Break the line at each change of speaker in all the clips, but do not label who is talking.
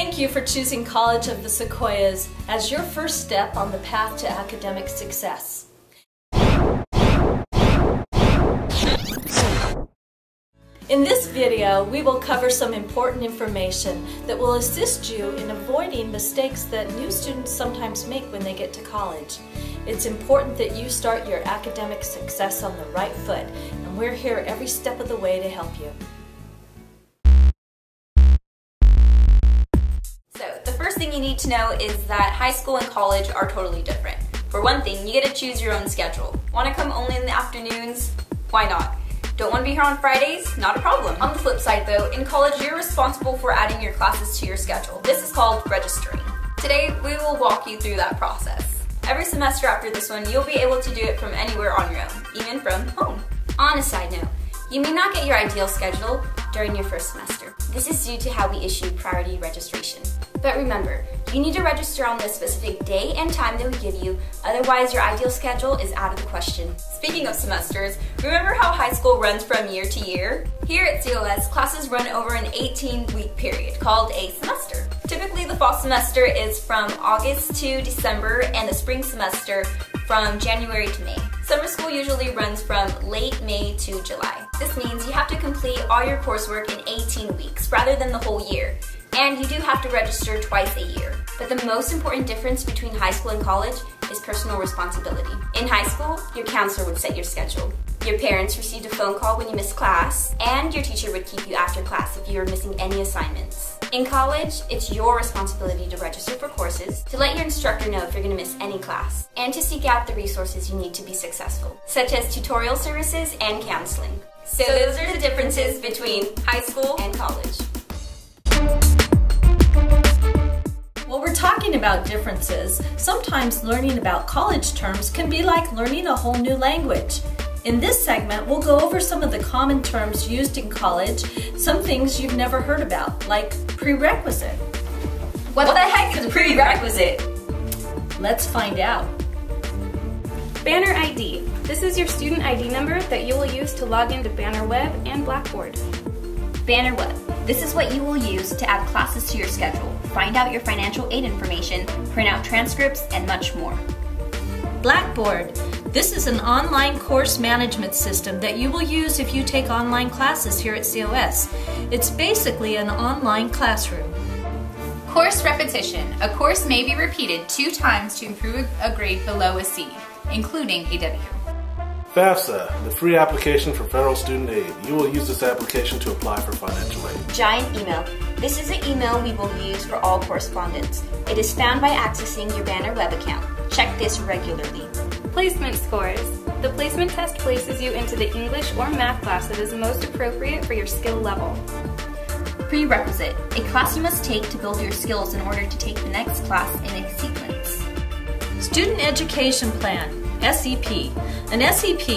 Thank you for choosing College of the Sequoias as your first step on the path to academic success. In this video, we will cover some important information that will assist you in avoiding mistakes that new students sometimes make when they get to college. It's important that you start your academic success on the right foot, and we're here every step of the way to help you.
Thing you need to know is that high school and college are totally different. For one thing, you get to choose your own schedule. Want to come only in the afternoons? Why not? Don't want to be here on Fridays? Not a problem. On the flip side though, in college you're responsible for adding your classes to your schedule. This is called registering. Today we will walk you through that process. Every semester after this one, you'll be able to do it from anywhere on your own, even from home. On a side note, you may not get your ideal schedule during your first semester. This is due to how we issue priority registration. But remember, you need to register on the specific day and time that we give you, otherwise your ideal schedule is out of the question. Speaking of semesters, remember how high school runs from year to year? Here at COS, classes run over an 18-week period called a semester. Typically, the fall semester is from August to December and the spring semester from January to May. Summer school usually runs from late May to July. This means you have to complete all your coursework in 18 weeks rather than the whole year and you do have to register twice a year. But the most important difference between high school and college is personal responsibility. In high school, your counselor would set your schedule. Your parents received a phone call when you missed class, and your teacher would keep you after class if you were missing any assignments. In college, it's your responsibility to register for courses, to let your instructor know if you're going to miss any class, and to seek out the resources you need to be successful, such as tutorial services and counseling. So those are the differences between high school and college.
Talking about differences, sometimes learning about college terms can be like learning a whole new language. In this segment, we'll go over some of the common terms used in college, some things you've never heard about, like prerequisite.
What, what the heck is a prerequisite?
Let's find out.
Banner ID. This is your student ID number that you will use to log into Banner Web and Blackboard.
Banner Web. This is what you will use to add classes to your schedule, find out your financial aid information, print out transcripts, and much more.
Blackboard. This is an online course management system that you will use if you take online classes here at COS. It's basically an online classroom.
Course repetition. A course may be repeated two times to improve a grade below a C, including a W.
FAFSA, the free application for federal student aid. You will use this application to apply for financial aid.
Giant email. This is an email we will use for all correspondence. It is found by accessing your Banner web account. Check this regularly.
Placement scores. The placement test places you into the English or math class that is most appropriate for your skill level.
Prerequisite. A class you must take to build your skills in order to take the next class in a sequence.
Student Education Plan. SEP. An SEP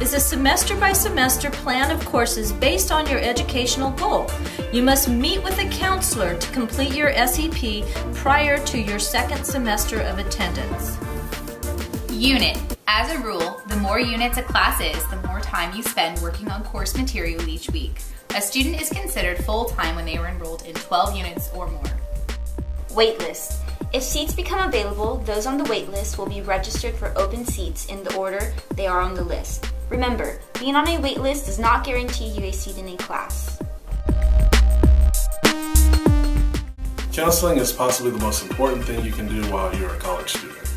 is a semester by semester plan of courses based on your educational goal. You must meet with a counselor to complete your SEP prior to your second semester of attendance.
Unit. As a rule, the more units a class is, the more time you spend working on course material each week. A student is considered full-time when they are enrolled in 12 units or more.
Waitlist. If seats become available, those on the wait list will be registered for open seats in the order they are on the list. Remember, being on a wait list does not guarantee you a seat in a class.
Counseling is possibly the most important thing you can do while you're a college student.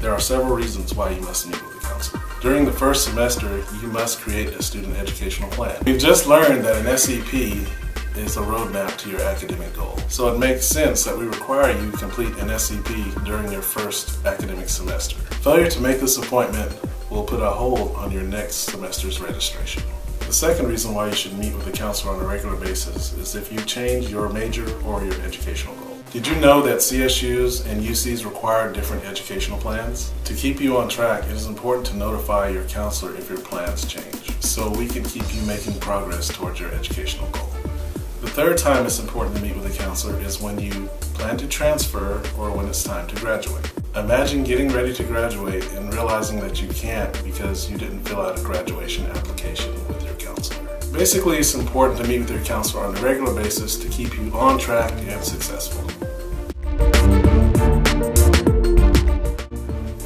There are several reasons why you must meet with a counselor. During the first semester, you must create a student educational plan. We've just learned that an SEP is a roadmap to your academic goal. So it makes sense that we require you complete an SEP during your first academic semester. Failure to make this appointment will put a hold on your next semester's registration. The second reason why you should meet with a counselor on a regular basis is if you change your major or your educational goal. Did you know that CSUs and UCs require different educational plans? To keep you on track, it is important to notify your counselor if your plans change, so we can keep you making progress towards your educational goal. The third time it's important to meet with a counselor is when you plan to transfer or when it's time to graduate. Imagine getting ready to graduate and realizing that you can't because you didn't fill out a graduation application with your counselor. Basically, it's important to meet with your counselor on a regular basis to keep you on track and successful.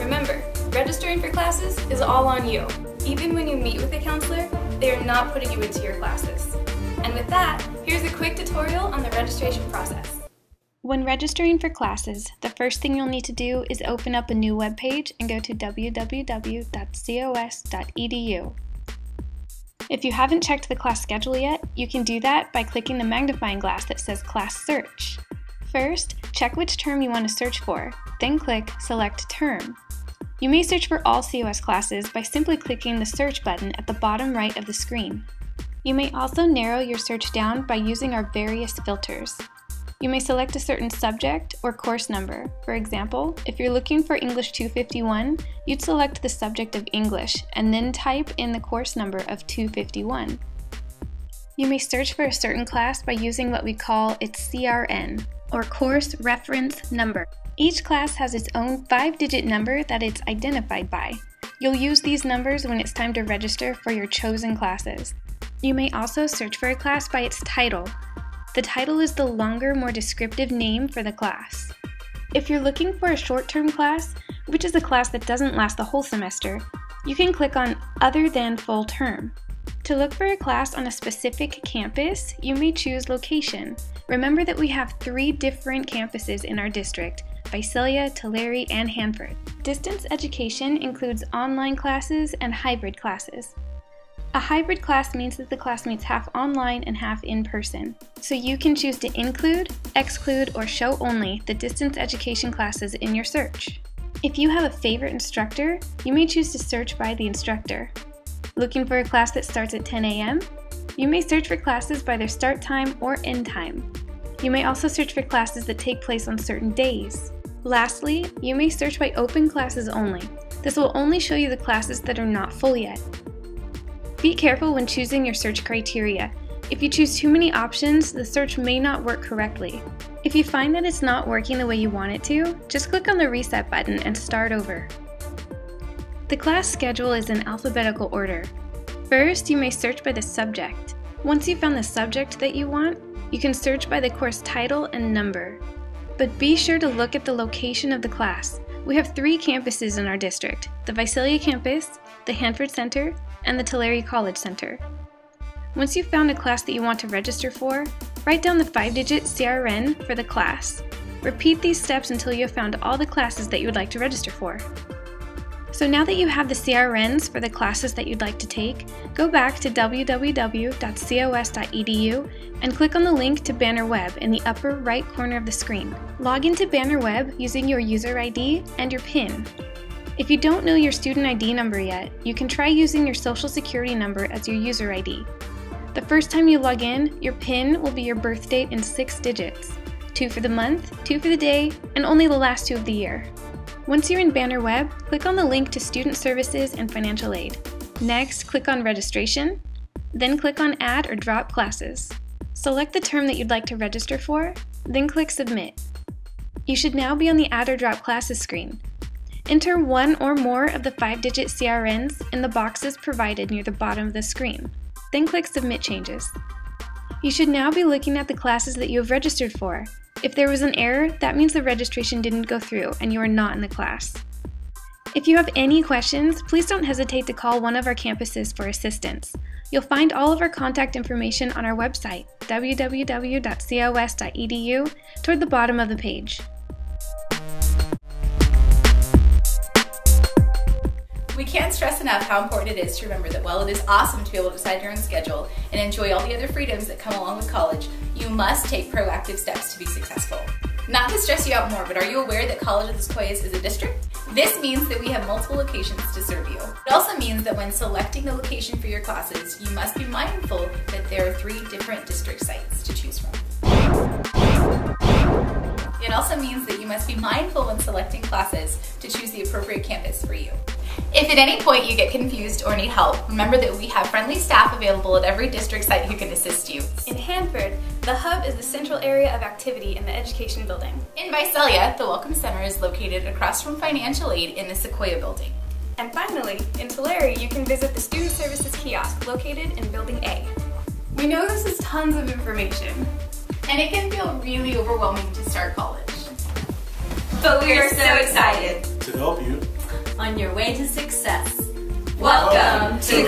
Remember, registering for classes is all on you. Even when you meet with a counselor, they are not putting you into your classes. And with that, here's a quick tutorial on the registration process.
When registering for classes, the first thing you'll need to do is open up a new web page and go to www.cos.edu. If you haven't checked the class schedule yet, you can do that by clicking the magnifying glass that says Class Search. First, check which term you want to search for, then click Select Term. You may search for all COS classes by simply clicking the search button at the bottom right of the screen. You may also narrow your search down by using our various filters. You may select a certain subject or course number. For example, if you're looking for English 251, you'd select the subject of English and then type in the course number of 251. You may search for a certain class by using what we call its CRN, or Course Reference Number. Each class has its own five-digit number that it's identified by. You'll use these numbers when it's time to register for your chosen classes. You may also search for a class by its title, the title is the longer, more descriptive name for the class. If you're looking for a short-term class, which is a class that doesn't last the whole semester, you can click on Other Than Full Term. To look for a class on a specific campus, you may choose Location. Remember that we have three different campuses in our district, Visalia, Tulare, and Hanford. Distance education includes online classes and hybrid classes. A hybrid class means that the class meets half online and half in person. So you can choose to include, exclude, or show only the distance education classes in your search. If you have a favorite instructor, you may choose to search by the instructor. Looking for a class that starts at 10 a.m.? You may search for classes by their start time or end time. You may also search for classes that take place on certain days. Lastly, you may search by open classes only. This will only show you the classes that are not full yet. Be careful when choosing your search criteria. If you choose too many options, the search may not work correctly. If you find that it's not working the way you want it to, just click on the reset button and start over. The class schedule is in alphabetical order. First, you may search by the subject. Once you've found the subject that you want, you can search by the course title and number. But be sure to look at the location of the class. We have three campuses in our district, the Visalia campus, the Hanford Center, and the Tulare College Center. Once you've found a class that you want to register for, write down the five-digit CRN for the class. Repeat these steps until you have found all the classes that you would like to register for. So now that you have the CRNs for the classes that you'd like to take, go back to www.cos.edu and click on the link to Banner Web in the upper right corner of the screen. Log into Banner Web using your user ID and your PIN. If you don't know your student ID number yet, you can try using your social security number as your user ID. The first time you log in, your PIN will be your birth date in six digits two for the month, two for the day, and only the last two of the year. Once you're in Banner Web, click on the link to Student Services and Financial Aid. Next, click on Registration, then click on Add or Drop Classes. Select the term that you'd like to register for, then click Submit. You should now be on the Add or Drop Classes screen. Enter one or more of the five-digit CRNs in the boxes provided near the bottom of the screen. Then click Submit Changes. You should now be looking at the classes that you have registered for. If there was an error, that means the registration didn't go through and you are not in the class. If you have any questions, please don't hesitate to call one of our campuses for assistance. You'll find all of our contact information on our website, www.cos.edu, toward the bottom of the page.
We can't stress enough how important it is to remember that while it is awesome to be able to decide your own schedule and enjoy all the other freedoms that come along with college, you must take proactive steps to be successful. Not to stress you out more, but are you aware that College of the Sequoias is a district? This means that we have multiple locations to serve you. It also means that when selecting the location for your classes, you must be mindful that there are three different district sites to choose from. It also means that you must be mindful when selecting classes to choose the appropriate campus for you. If at any point you get confused or need help, remember that we have friendly staff available at every district site who can assist you.
In Hanford, the hub is the central area of activity in the education building.
In Visalia, the Welcome Center is located across from Financial Aid in the Sequoia building.
And finally, in Tulare, you can visit the Student Services Kiosk located in Building A. We know this is tons of information,
and it can feel really overwhelming to start college.
But we are so excited
to help you
on your way to success.
Welcome to